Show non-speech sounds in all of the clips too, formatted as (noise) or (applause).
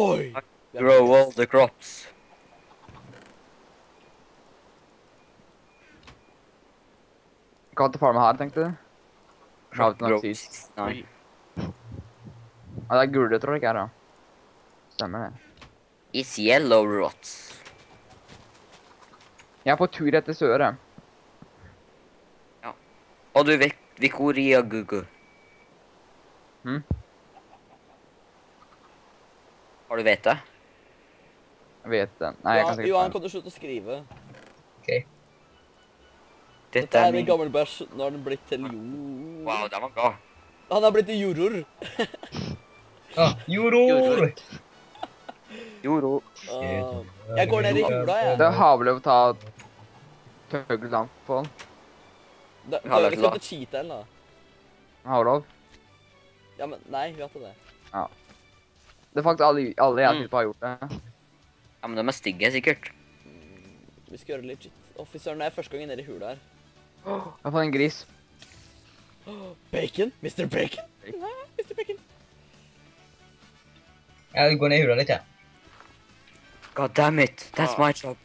boy! Grow all the crops. Hva til farme her, tenkte du? Shout nok sist. Nei. Ja, det er gulrøtter, tror jeg ikke er det. Stemmer det. It's yellow rots. Jeg er på tur etter søret. Ja. Og du vet Vikoria Gugu. Hm? Har du vet det? Jeg vet det. Nei, jeg kan sikkert Johan, kan du slutte å skrive? Dette Dette er min gammel bæsj. Nå har den blitt til jord. Wow, den var bra. Han er blitt til jordor. (laughs) Ah, joror! Joro. Uh, jeg går ned i hula, jeg. Det er havløv å ta tøgl på den. Ja, det er vi klart. skal til cheat eller da. Havlov. Ja, men nei, vi har ikke det. Det er faktisk alle, alle jeg Mm. har gjort det. Ja, men de er stygge, sikkert. Vi skal gjøre det legit. Å, fy søren, det er første gangen nede i hula her. Jeg har fått en gris. Bacon? Mr. Bacon? Nei, Mr. Bacon. Jeg vil gå ned i hula litt, jeg. God damn it. That's my job.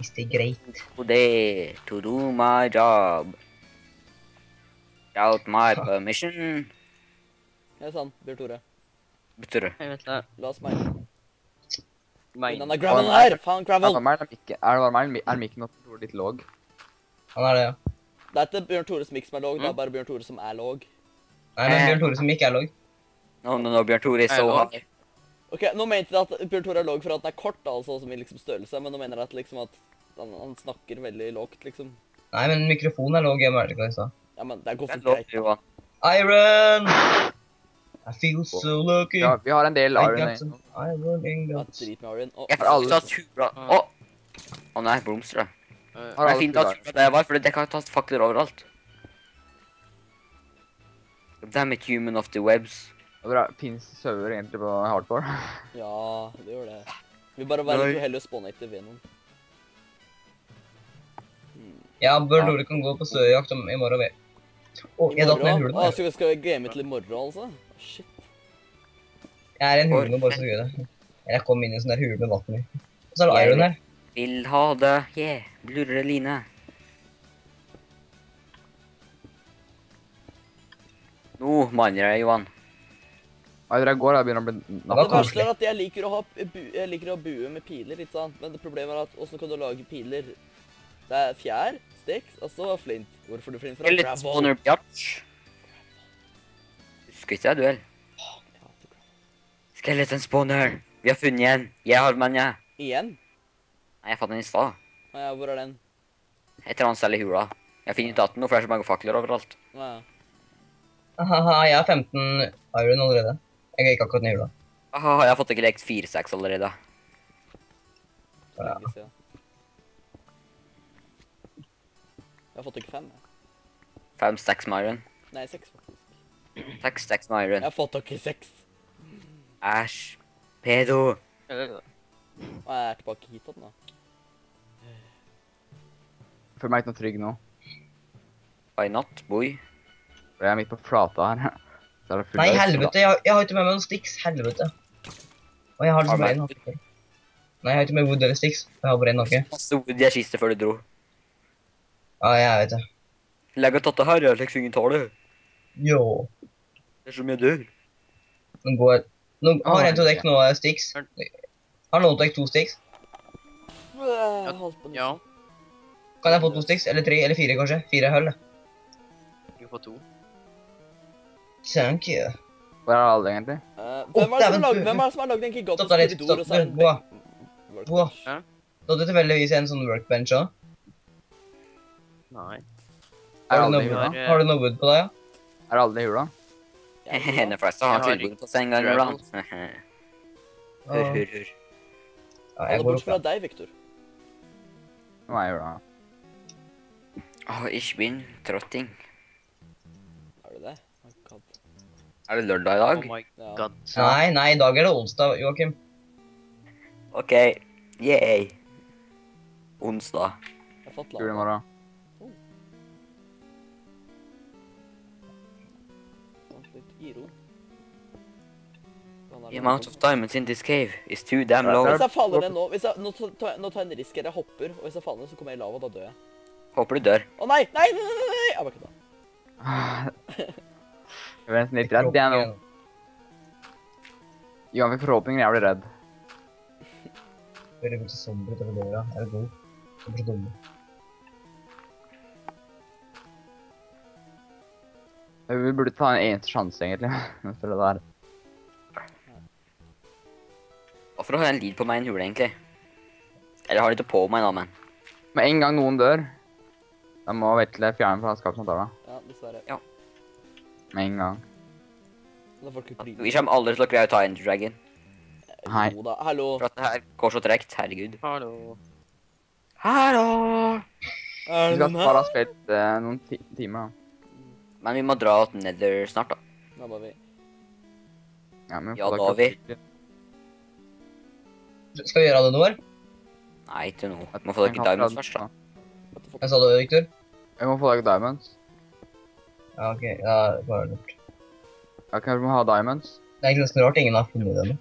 Is it great? Today, to do my job. Without my permission. Ja, sant, Bjørn Tore. Betyr det. Jeg vet det. La oss meg. Men Den er gravel her! Faen, Er gravel! det? Er det bare meg? er mikken oppe litt låg? Han er det, ja. Det er ikke Bjørn Tores mix som er låg, det Mm. er bare Bjørn Tore som er låg. Nei, men Bjørn Tore som ikke er låg. No, no, no, Bjørn Tore er så hard. Ok, nå mente jeg at Bjørn Tore er låg for at den er kort, altså som i liksom størrelse, men nå mener jeg at liksom at han, han snakker veldig lågt, liksom. Nei, men mikrofonen er låg, Jeg merket det i stad. Ja, men det går Det er godt lov, greit. Iron! I feel so lucky. Ja, vi har en del iron some iron Ja, ingots. drit med Arian. Jeg har alle- hula. Å! Å nei, blomster. Eh, Det er fint at det var, for det kan ta fakler overalt. Damn it, human of the webs. Bra. Pins sauer egentlig på hardcore? (laughs) Ja, det gjør det. Vi bare være Nei. litt uheldige og spåne etter Venom. Ja, Bjørn du kan gå på om- i morgen. Å, jeg datt ned i hulet. Ah, skal så vi glemme game til i morgen, altså? Shit. Jeg er i en hule med bare så gøy det. Jeg kom inn i en sånn der hule med vann i. Og så er det iron her. Vil ha det, yeah. Blurre line. Nå manner jeg, Johan. Nei, dere går, da begynner å bli Det Det verste er at jeg liker å ha bu jeg liker å bue med piler, ikke sant? Men det problemet er at åssen kan du lage piler? Det er fjær, stikk, og så flint. Hvorfor du flint fra? Litt spawner bjatch. Husker ikke jeg duell. Skeleton spawner. Vi har funnet en. Jeg har den, jeg. Igjen? Nei, jeg fant den i stad. Ja, hvor er den? Et eller annet sted i hula. Jeg finner ikke igjen noe, for det er så mange fakler overalt. Ja. Haha, jeg har 15 iron allerede. Jeg er ikke akkurat ned i hula. Aha, jeg har fått ikke lekt 4-6 allerede. Ja. Jeg har fått ikke 5. jeg. 5-6 med iron. Nei, 6 faktisk. 6 stacks med iron. Jeg har fått dere seks. Æsj. Pedo. jeg er tilbake hit igjen, da. Jeg føler meg ikke noe trygg nå. Why not, boy? Jeg er midt på flata her. Så er det Nei, helvete, jeg, har- jeg har ikke med meg noen sticks. Helvete. Og jeg har liksom bare en hakke. Nei, jeg har ikke med wood eller sticks. Jeg har bare en hakke. Masse wood jeg kiste før du dro. Ja, jeg vet det. Legg og tatt det her er liksom ingen tale. Jo. Det er så mye dør. Nå går Nå har jeg til å dekke noe sticks. Har noen å to sticks? Jeg holdt Ja, Kan jeg få to sticks? Eller tre? Eller fire, kanskje? Fire hull. du får to. Thank you. Hvor er alle egentlig? Eh, hvem, er det som dæven, har lagd- du- hvem er det som har lagd en gigantisk Stopp litt. korridor, og Stopp. så en Boa. Boa. Ja. Da hadde du tilfeldigvis en sånn workbench òg. Nei. Har, du noe- har- har du noe wood på deg, ja? Er alle i hula? De fleste har tilbud på seg en gang iblant. Hurr, hurr. jeg Alle bortsett fra deg, Viktor. Nå er jeg i hula. Åh, ich bin trotting. Er du det? Oh, God. Er det lørdag i Oh dag? my god. Nei, nei, i dag er det onsdag, Joakim. Ok, yay. Onsdag. Jeg har fått Jul Giro. er The amount of diamonds in this cave is too damn low. Hvis jeg faller ned nå hvis jeg, nå, tar- tar, nå tar jeg en risk her. Jeg hopper, og hvis jeg faller ned, så kommer jeg i lava, og da dør jeg. Håper du dør. Å nei! Nei, nei, nei! nei! Jeg bare kødda. Jeg (sighs) ble nesten litt redd, jeg nå. Jeg fikk forhåpninger, jeg ble redd. Hører ut som somber utover døra. Er det god? Jeg blir så dumme. Vi burde ta en eneste sjanse, egentlig. (laughs) For det der. Hvorfor har jeg en lyd på meg i en hule, egentlig? Eller har de det på meg nå, men? Med en gang noen dør, da må Vetle fjerne fra skapssamtalen. Ja, dessverre. Med en gang. Da får ikke bli Vi kommer aldri til å klare å ta Ender Dragon. Hei. Jo da. Hallo. For at det her går så tregt. Herregud. Hallo. Hallo! Er Vi skal bare ha spilt eh, noen ti timer, da. Men vi må dra til Nether snart, da. Da må vi. Ja, men Ja, da vi. Skal vi gjøre det nå, eller? Nei, ikke nå. Vi må få tak i diamonds først, da. Hva sa du, Victor? Vi må få tak i diamonds. Ja, ok. Ja, bare lurt. kanskje vi må ha diamonds. Det er egentlig nesten rart ingen har funnet dem.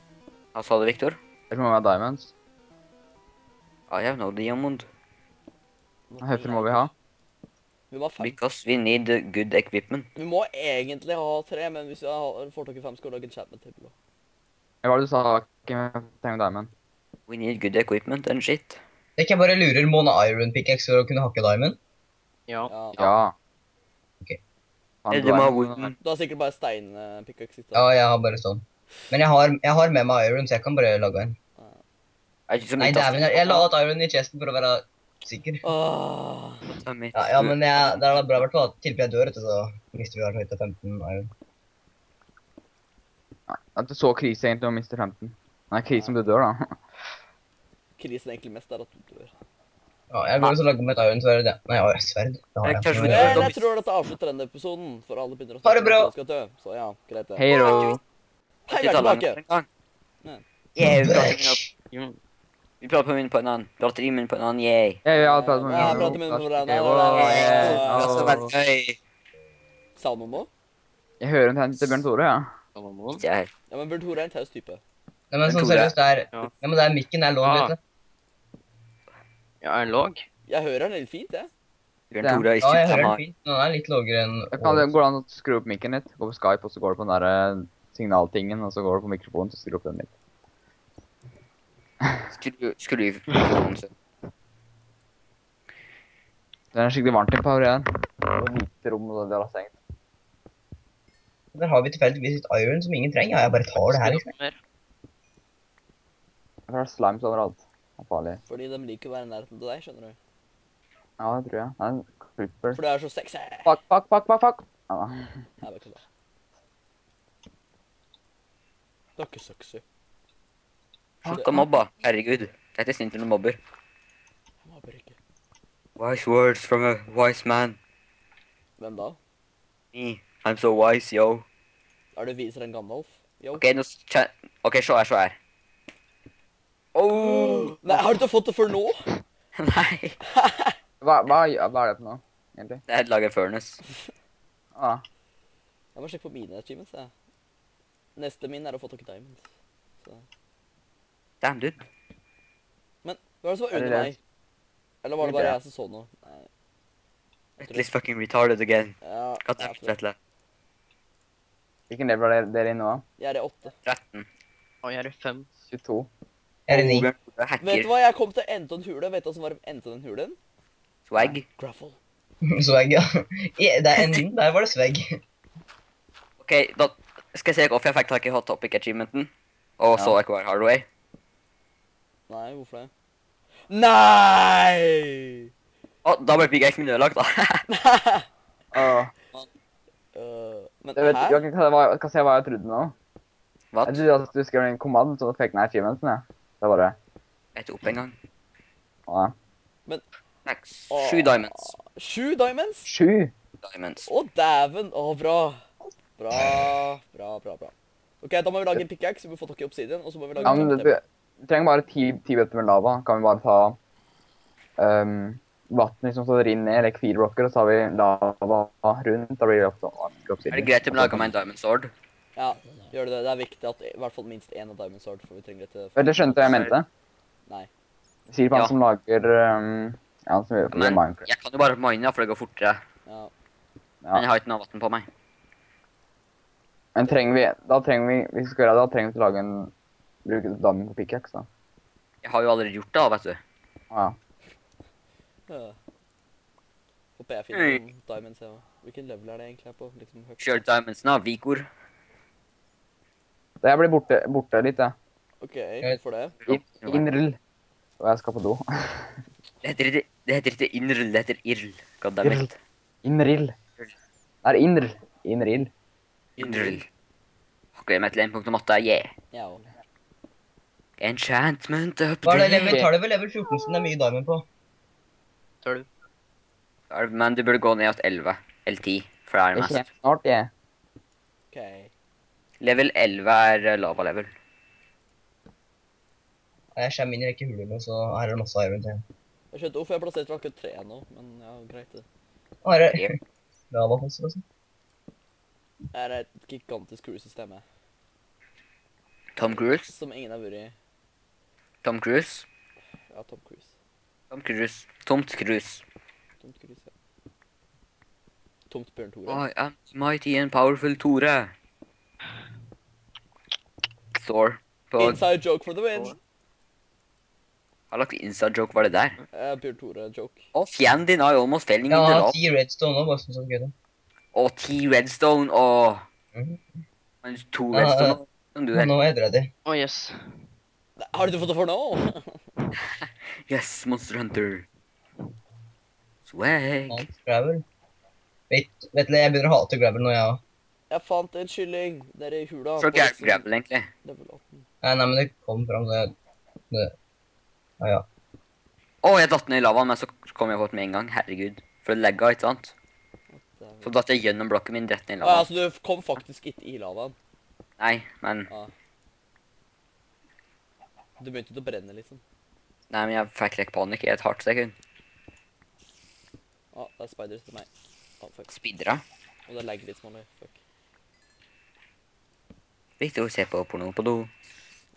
Hva sa du, Victor? Jeg må ha diamonds. I have no diamond. Hva heter må vi ha? Vi må ha fem. Because we need good equipment. Vi må egentlig ha tre, men hvis vi har, får tak i fem, skal vi lage en enchantment table. Hva var det du sa, Kim? Jeg diamond. We need good equipment and shit. Det kan jeg bare lurer, må ha iron pickaxe for å kunne hakke diamond? Ja. Ja. Ja. Ok. Du må ha wooden. Du har sikkert bare steinpickaxe. ikke? Ja, jeg har bare sånn. Men jeg har, jeg har med meg iron, så jeg kan bare lage en. Nei, dæven, jeg, jeg la igjen iron i chesten for å være sikker. Åh. Ja, ja men jeg, det er da bra i hvert fall at tilfelle jeg dør, etter, så mister vi hvert høyt til 15 iron. Nei, Det er så krise egentlig å miste 15. Det er krise om du dør, da. (laughs) Krisen egentlig mest er at du dør. Ja, jeg går så langt meg et iron sverd. Nei, ja, sverd. Det har Jeg jeg. jeg, jeg tror dette avslutter denne episoden, for alle begynner å Ha det bra. om skal dø. Så ja, greit det. Hei. Hei, vi er tilbake. Ja, Ja. yeah, vi prater på munnen på en annen. Prater i munnen på en annen, yay. Ja, vi har Ja, prater med munnen på en annen. Sa han noe nå? Jeg hører en tegn til Bjørn Tore, ja. Ikke jeg. Ja, men Bjørn Tore er en taus type. Ja, men sånn seriøst, det er Ja. Men det er mikken er lån, Ah. vet du. Ja, er den låg? Jeg hører den litt fint, jeg. Bjørn Tore er Ja, jeg hører den fint. Den er litt lågere enn kan, det an å skru opp mikken litt. Gå på Skype, og så går det på den der eh, signaltingen, og så går det på mikrofonen, så skru opp den litt. Skulle du mikrofonen sin? Det er skikkelig varmt i Power her. Og hvite rom, og det er stengt. Der har vi tilfeldigvis et iron som ingen trenger. Ja, jeg bare tar det her, liksom. Det er slimes overalt. Det er farlig. Fordi de liker å være i nærheten til deg, skjønner du. Ja, det tror jeg. Det er en creeper. For du er så sexy. Fuck, fuck, fuck, fuck, fuck! Ja, Jeg bare kødda. Dere er ikke å mobbe. Herregud. Dette er sint når noen mobber. Må ikke. Wise words from a wise man. Hvem da? Me. I'm so wise, yo. Er det viser en Gandalf? Yo. OK, nå. OK, se her, se her. Oh! (gasps) Nei, har du ikke fått det før nå? (laughs) Nei. (laughs) Hva, hva, hva er det for noe, egentlig? Det er et laget furnace. (laughs) Ah, Jeg må sjekke på mine achievements, jeg. Neste min er å få tak i diamonds. Så. Damn, dude. Men hva er det som var Er under meg? Eller var det bare jeg som så noe? Nei. At least fucking retarded again. Ja, Hva tror- Vetle? hvilken level er dere i nå? jeg er i åtte. 13. Og jeg er i fem. 22. Jeg er i ni. Bjørn Tore Vet du hva, jeg kom til enden av en hule. Vet du hva som var enden av den hulen? Swag. Gruffle. (laughs) Swag, ja. Det er en, der var det swag. OK, da skal jeg se hvorfor jeg fikk tak i Hot Topic Achievementen. Og så Ja. Acquire Hardway. Nei, hvorfor det? Nei! Å, da ble pickaxen min ødelagt, da. (laughs) (laughs) Åh, Uh, men jeg vet hæ? ikke, jeg kan, hva- kan se hva jeg trodde nå. Hva? Jeg trodde at du skrev en kommand som fikk ned achievementen, jeg. Det var det. Jeg tok opp en gang. Ja. Men... Åh. Sju diamonds. Sju diamonds? Sju! Diamonds. Å, dæven. Å, bra. Bra, bra, bra, bra. Ok, da må vi lage en pickaxe, vi må få tak i obsidian, og så må vi lage Ja, en men du trenger bare ti, ti bøtter med lava. Kan vi bare ta um, vann liksom, så det renner ned, like fire blokker, og så har vi lava rundt. Da blir det også Er det greit om lage lager meg en diamond sword? Ja, gjør det det. Det er viktig at i hvert fall minst én av Diamond Sword, for vi trenger det til det skjønte jeg mente. Nei. Sier på han Ja. som lager um, Ja, han som gjør Men Minecraft. jeg kan jo bare mine, for det går fortere. Ja. Ja. Men jeg har ikke noe vann på meg. Men trenger vi Da trenger vi Hvis vi skal gjøre det, da trenger vi til å lage en Bruke dammen på pickaxe, da. Jeg har jo allerede gjort det, da, vet du. Ah, ja. ja. Håper jeg finner noen diamonds, her. òg. Hvilken level er det egentlig her på? Liksom høyt. Kjør diamondsen, da. Vikor. Jeg blir borte, borte litt, jeg. OK, hvorfor det? Innrull. Og jeg skal på do. (laughs) Det heter ikke, det heter ikke innrull, det heter irl. Goddammit. Innrill. Det er innr. Innrill. Innrull. Ok, med til 1.8, yeah. Ja, og- Enchantment Hva er det level? update. Tar det vel level 14 som det er mye diamond på? 12. Men du burde gå ned til 11. Eller 10, for det er det mest. snart, jeg. Okay. Level 11 er eh, lava level. Jeg kommer inn i rekke huller nå, så her er det masse iron igjen. Jeg skjønte hvorfor jeg plasserte akkurat tre nå, men ja, greit det. Her er Here. lavafosser også. Her er et gigantisk cruise-system jeg, Tom Cruise. som ingen har vært i. Tom Cruise. Ja, Tom Cruise. Tom Cruise. Tomt Cruise. Tomt cruise, ja. Tomt Bjørn Tore. I am mighty and powerful Tore. Thor. På Inside joke for the win! Hva slags inside joke var det der? Eh, Bjørn Tore-joke. Å, fjenden din har jo almost fell in Ja, the Ja, ti redstone òg, bare som sånn gøy. Å, ti redstone. Å. Mhm. Men to Ja, ja. redstone som du Ja, er. nå er jeg ready. Å, yes. Har du fått det for nå? (laughs) Yes, Monster Hunter. Swag. Gravel. Vet, vet du, jeg begynner å hate gravel nå, jeg òg. Jeg fant en kylling der i hula. Så ikke jeg gravel, egentlig. Nei, nei, men det kom fram, det, det. Ja, ja. Å, jeg datt ned i lavaen, men så kom jeg på det med en gang. Herregud. For det legga, ikke sant? Så datt jeg gjennom blokken min rett ned i Å ja, lavaen. så du kom faktisk ikke i lavaen? Nei, men Du begynte ikke å brenne, liksom? Nei, men jeg fikk litt panikk i et hardt sekund. Å, det er spiders til meg. Å, fuck. Spidra. Og det legger litt smålig. Fuck. Viktig å se på porno på do.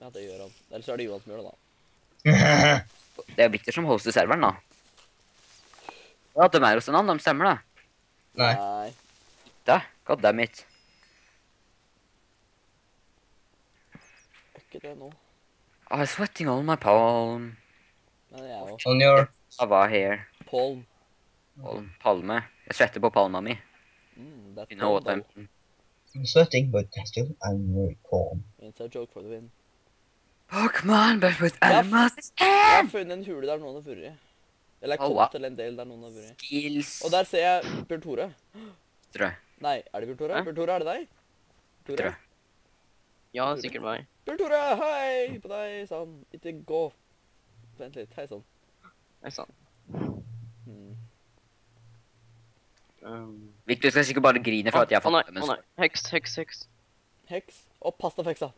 Ja, det gjør han. Eller så er det Johan som gjør det, da. (laughs) Det er Victor som hoster serveren, da. Ja, de er hos en annen, de stemmer, da. Nei. Nei. Da, goddammit. Er ikke det nå. I'm sweating on my palm. Men jeg òg. On your Lava here. Palm. Palm. Palme. Jeg svetter på palma mi. Mm, that's You know what I mean. I'm sweating, but still I'm very calm. It's a joke for the win. Pokemon, but with Ja. animals Jeg har funnet en hule der noen har vært. Eller jeg Oh, kom wow. til en del der noen har vært. skills. Og der ser jeg Bjørn Tore. Tror jeg. Nei, er det Bjørn Tore? Hæ? Bjørn Tore, er det deg? Tror Tore? jeg. Ja, sikkert meg. Bjørn Tore, hei på deg, sann. Ikke gå. Vent litt, hei sann. Hei sann. Hmm. Um, Victor skal sikkert bare grine for at jeg har fått dem. å nei. Heks, heks, heks. Heks. Og pastafeksa.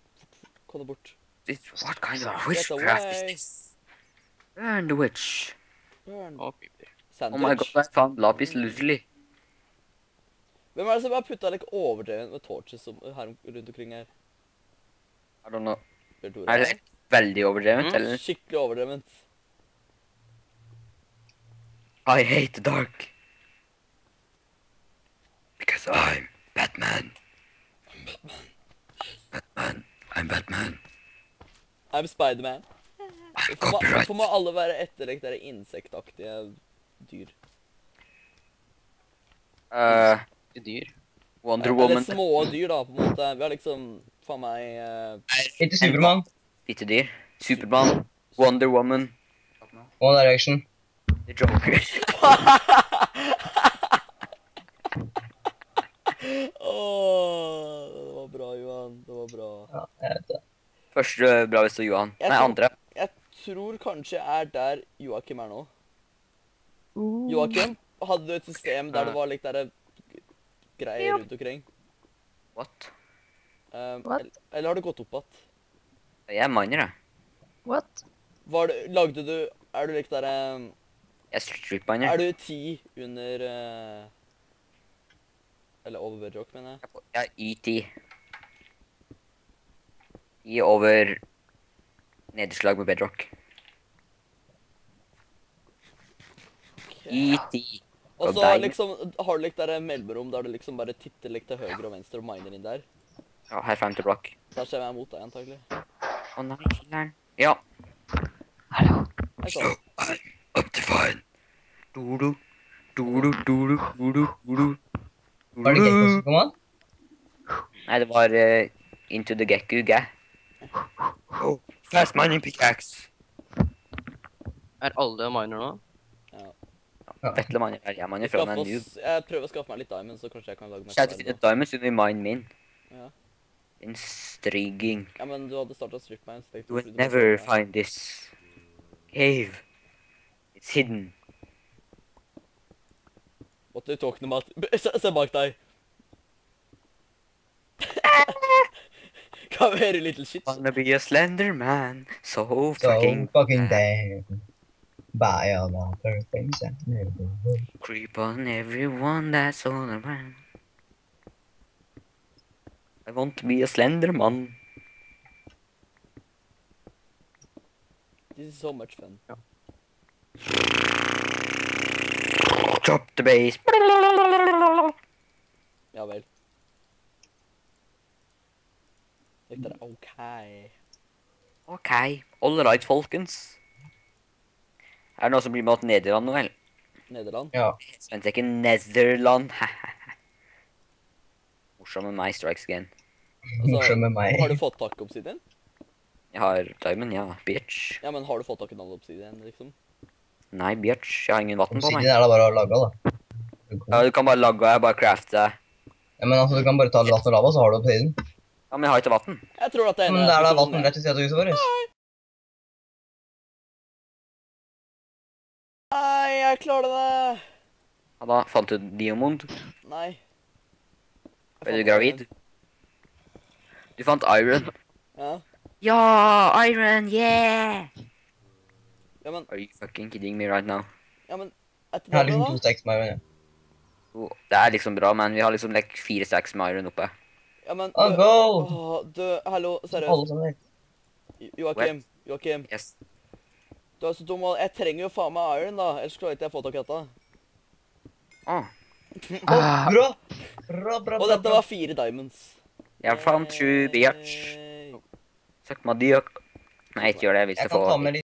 Kom deg bort. This- What kind of witchcraft is this? Burn the witch. Burn. Oh, Sandwich. Oh my god, I found lapis lazuli. Hvem er det som har putta like, overdreven med torches som, her rundt omkring her? I don't know. Er det veldig overdrevent, Mm. eller? Skikkelig overdrevent. I hate the dark. Because I'm Batman. I'm Batman. Batman. I'm Batman. I'm Spiderman. Hvorfor må, alle være etterlekt der insektaktige dyr? Uh, dyr. Wonder Woman. Eller små dyr, da, på en måte. Vi har liksom faen meg uh, Ikke Supermann. Bitte dyr. Superman. Wonder Woman. One Direction. The Joker. (laughs) Åh, det var bra, Johan. Det var bra. Ja, jeg vet det. Første bra hvis det var Johan. Jeg Nei, andre. Jeg tror kanskje jeg er der Joakim er nå. Joakim, hadde du et system der det var litt der greier rundt omkring? What? Um, eller, eller har du gått opp igjen? Jeg er minor, jeg. What? Var det, lagde du Er du litt der um, Jeg er strip miner. Er du ti under uh, Eller over bedrock, mener jeg. Jeg er Ti Gi over nederslag med bedrock. Ti. Og Og så liksom har du litt der mellomrom der du liksom bare titter litt til høyre og venstre og miner inn der. Ja, her frem til blokk. Da kommer jeg mot deg antakelig. Å nei, killeren. Ja. Hallo. So I'm Up to fine. Du-du. Du-du, du-du, du-du, du-du. Var det Gekko som kom an? Nei, det var uh, Into the Gekko, gæ. Oh, fast mining pickaxe. Er alle miner nå? Vetle miner er Jeg miner fra Skaffe en noob. jeg prøver å skaffe meg litt diamonds, så kanskje jeg kan lage meg Kjære, finne sverd. diamonds under mine min. Ja. En stryging. Ja, men du hadde starta strip mine. så tenkte You jeg will never find this cave. It's hidden. What are you talking about? (laughs) Se, se bak deg. Come here, little shit. Wanna be a slender man. So So fucking fucking damn. Buy all the other things and never will. creep on everyone that's all around. I want to be a slender man. This is so much fun. Drop the base. Ja vel. Likte det. OK. Ok, all right, folkens. Er det noe som blir med til Nederland nå, vel? Nederland. Ja. Vent ikke, Netherland. (laughs) (laughs) Morsom med meg, strikes again. Morsom med meg. Altså, Har du fått tak i obsidian? Jeg har diamond, ja, bitch. Ja, men har du fått tak i en annen obsidian, liksom? Nei, bitch, jeg har ingen vatten på meg. Obsidian er da bare å lage, da. Ja, du kan bare lage, jeg bare crafte. Ja, men altså, du kan bare ta litt vann og lava, så har du obsidian. Ja, men jeg har ikke vatten. Jeg tror at det er Men det er da vann rett i siden av huset vårt. Nei, jeg klarer det. Ja, da fant du diamond. Nei. Er du gravid? Du fant iron. Ja. Ja, iron, yeah! Ja, men, Are you fucking kidding me right now? ja, men etter Jeg har det, liksom to stacks med iron. Jo, det er liksom bra, men vi har liksom like, fire stacks med iron oppe. Ja, men Oh, du, go! Åh, du, hallo, seriøst. som er. Joakim, Joakim. Yes. Du er så dum. og Jeg trenger jo faen meg iron, da. Ellers klarer ikke jeg å få tak i dette. Åh, Å, bra! Bra, bra, Og bra. dette var fire diamonds. jeg fant sju biatch. Søk meg diak. Nei, ikke gjør det. hvis Jeg skal kan